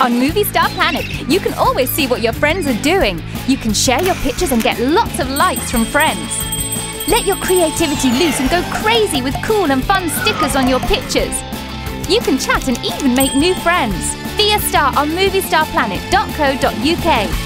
On MovieStarPlanet, you can always see what your friends are doing. You can share your pictures and get lots of likes from friends. Let your creativity loose and go crazy with cool and fun stickers on your pictures. You can chat and even make new friends. Be a star on moviestarplanet.co.uk.